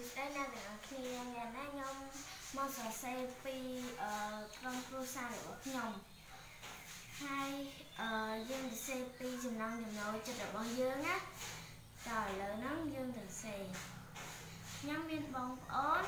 ួស្តីអ្នកទាំងអស់គ្នាថ្ងៃនេះខ្ញុំមកសរសេរពីអឺក្រុមគ្រួសាររបស់ខ្ញុំហើយអឺយើងសរសេរពីចំណងចំណូលចិត្តរបស់យើងណាតើឥឡូវហ្នឹងយើងទៅសរសេរខ្ញុំមានបងប្អូន